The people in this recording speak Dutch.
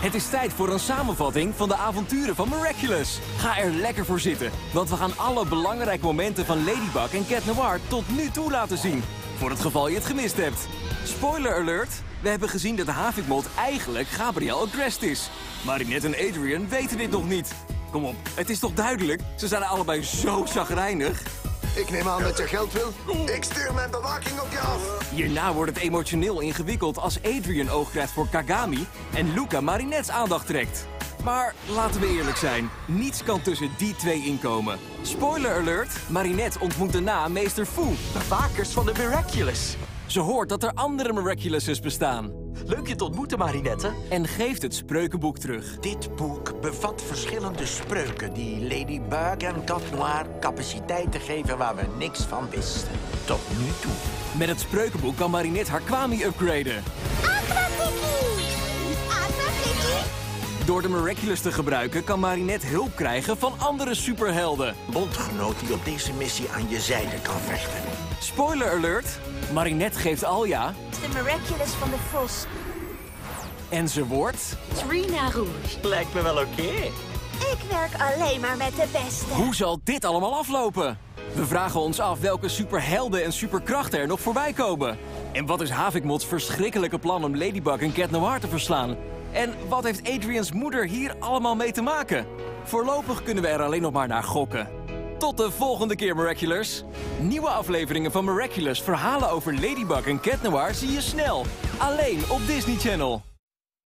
Het is tijd voor een samenvatting van de avonturen van Miraculous. Ga er lekker voor zitten, want we gaan alle belangrijke momenten van Ladybug en Cat Noir tot nu toe laten zien. Voor het geval je het gemist hebt. Spoiler alert, we hebben gezien dat de Havikmot eigenlijk Gabriel Agrest is. Marinette en Adrian weten dit nog niet. Kom op, het is toch duidelijk? Ze zijn allebei zo chagrijnig. Ik neem aan dat je geld wil. Ik stuur mijn bewaking op af. Hierna wordt het emotioneel ingewikkeld als Adrian oog krijgt voor Kagami en Luca Marinette's aandacht trekt. Maar laten we eerlijk zijn, niets kan tussen die twee inkomen. Spoiler alert, Marinette ontmoet daarna meester Fu. Bewakers van de Miraculous. Ze hoort dat er andere Miraculouses bestaan. Leuk je te ontmoeten, Marinette. En geeft het spreukenboek terug. Dit boek bevat verschillende spreuken die Ladybug en Cat Noir capaciteiten geven waar we niks van wisten. Tot nu toe. Met het spreukenboek kan Marinette haar Kwami upgraden. Door de Miraculous te gebruiken kan Marinette hulp krijgen van andere superhelden. Bondgenoot die op deze missie aan je zijde kan vechten. Spoiler alert, Marinette geeft Alja De Miraculous van de Vos. en ze wordt... Trina Rouge. Lijkt me wel oké. Ik werk alleen maar met de beste. Hoe zal dit allemaal aflopen? We vragen ons af welke superhelden en superkrachten er nog voorbij komen. En wat is Havikmots verschrikkelijke plan om Ladybug en Cat Noir te verslaan? En wat heeft Adrians moeder hier allemaal mee te maken? Voorlopig kunnen we er alleen nog maar naar gokken. Tot de volgende keer, Miraculous. Nieuwe afleveringen van Miraculous, verhalen over Ladybug en Cat Noir zie je snel. Alleen op Disney Channel.